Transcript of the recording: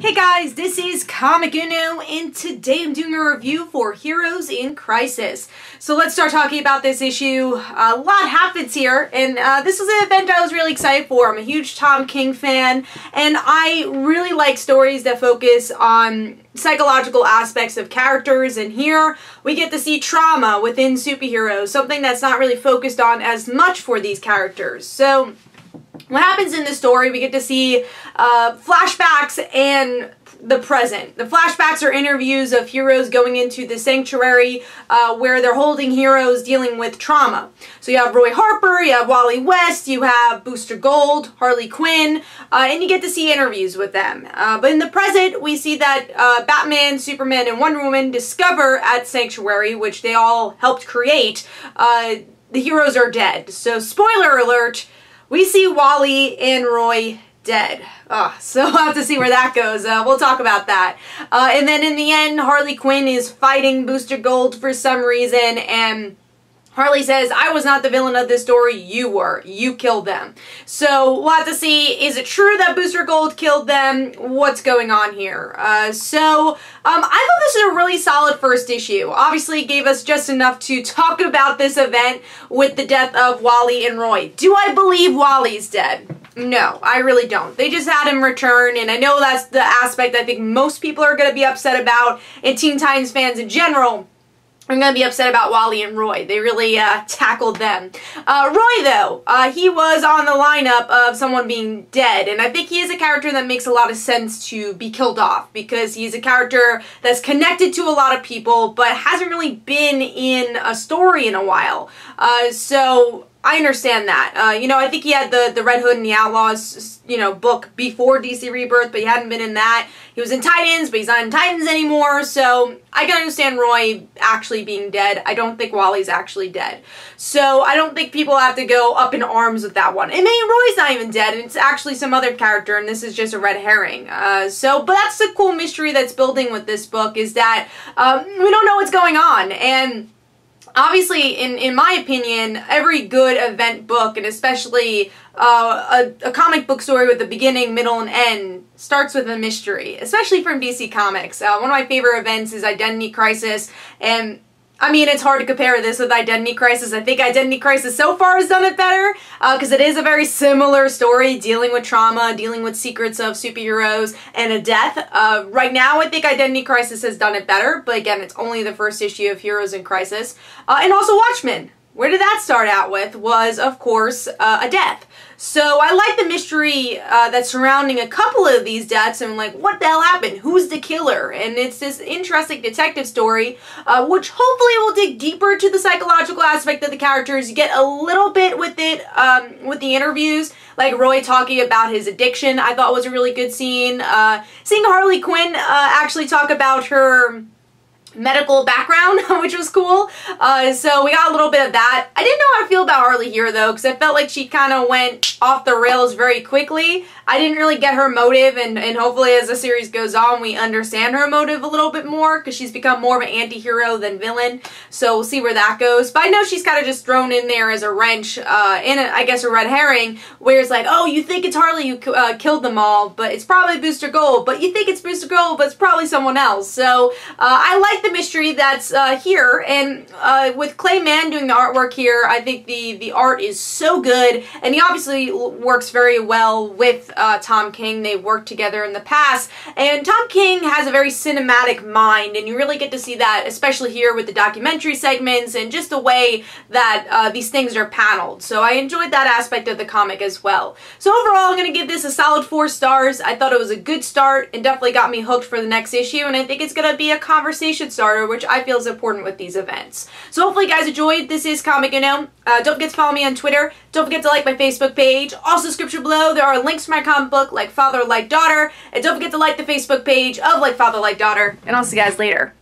Hey guys, this is Comic Uno, and today I'm doing a review for Heroes in Crisis. So let's start talking about this issue. A lot happens here, and uh, this was an event I was really excited for. I'm a huge Tom King fan, and I really like stories that focus on psychological aspects of characters, and here we get to see trauma within superheroes, something that's not really focused on as much for these characters. So what happens in the story, we get to see uh, flashbacks and the present. The flashbacks are interviews of heroes going into the sanctuary uh, where they're holding heroes dealing with trauma. So you have Roy Harper, you have Wally West, you have Booster Gold, Harley Quinn, uh, and you get to see interviews with them. Uh, but in the present, we see that uh, Batman, Superman, and Wonder Woman discover at Sanctuary, which they all helped create, uh, the heroes are dead. So spoiler alert, we see Wally and Roy dead. Oh, so we'll have to see where that goes. Uh, we'll talk about that. Uh, and then in the end, Harley Quinn is fighting Booster Gold for some reason, and Harley says, I was not the villain of this story, you were. You killed them. So we'll have to see, is it true that Booster Gold killed them? What's going on here? Uh, so, um, I thought this was a really solid first issue. Obviously, gave us just enough to talk about this event with the death of Wally and Roy. Do I believe Wally's dead? No, I really don't. They just had him return, and I know that's the aspect I think most people are going to be upset about, and Teen Titans fans in general I'm going to be upset about Wally and Roy. They really uh, tackled them. Uh, Roy, though, uh, he was on the lineup of someone being dead, and I think he is a character that makes a lot of sense to be killed off because he's a character that's connected to a lot of people but hasn't really been in a story in a while. Uh, so I understand that. Uh, you know, I think he had the, the Red Hood and the Outlaws, you know, book before DC Rebirth, but he hadn't been in that. He was in Titans, but he's not in Titans anymore, so I can understand Roy actually being dead. I don't think Wally's actually dead. So I don't think people have to go up in arms with that one. And maybe Roy's not even dead, and it's actually some other character, and this is just a red herring. Uh, so, but that's the cool mystery that's building with this book, is that um, we don't know what's going on, and obviously, in, in my opinion, every good event book, and especially uh, a, a, comic book story with a beginning, middle, and end, starts with a mystery, especially from DC Comics. Uh, one of my favorite events is Identity Crisis, and I mean, it's hard to compare this with Identity Crisis. I think Identity Crisis so far has done it better because uh, it is a very similar story dealing with trauma, dealing with secrets of superheroes and a death. Uh, right now, I think Identity Crisis has done it better, but again, it's only the first issue of Heroes in Crisis. Uh, and also Watchmen. Where did that start out with was, of course, uh, a death. So I like the mystery uh, that's surrounding a couple of these deaths and like, what the hell happened? Who's the killer? And it's this interesting detective story, uh, which hopefully will dig deeper to the psychological aspect of the characters. You get a little bit with it, um, with the interviews, like Roy talking about his addiction, I thought was a really good scene. Uh, seeing Harley Quinn uh, actually talk about her medical background, which was cool. Uh, so we got a little bit of that. I didn't know how to feel about Harley here though, because I felt like she kind of went off the rails very quickly. I didn't really get her motive, and, and hopefully as the series goes on, we understand her motive a little bit more, because she's become more of an anti-hero than villain. So we'll see where that goes. But I know she's kind of just thrown in there as a wrench, uh, in a, I guess a red herring, where it's like, oh, you think it's Harley who uh, killed them all, but it's probably Booster Gold. But you think it's Booster Gold, but it's probably someone else. So uh, I like the the mystery that's uh, here, and uh, with Clay Mann doing the artwork here, I think the, the art is so good, and he obviously works very well with uh, Tom King. They've worked together in the past, and Tom King has a very cinematic mind, and you really get to see that, especially here with the documentary segments, and just the way that uh, these things are paneled. So I enjoyed that aspect of the comic as well. So overall, I'm going to give this a solid four stars. I thought it was a good start, and definitely got me hooked for the next issue, and I think it's going to be a conversation starter, which I feel is important with these events. So hopefully you guys enjoyed. This is Comic Uno. Uh, don't forget to follow me on Twitter. Don't forget to like my Facebook page. Also, description below, there are links to my comic book, Like Father, Like Daughter. And don't forget to like the Facebook page of Like Father, Like Daughter. And I'll see you guys later.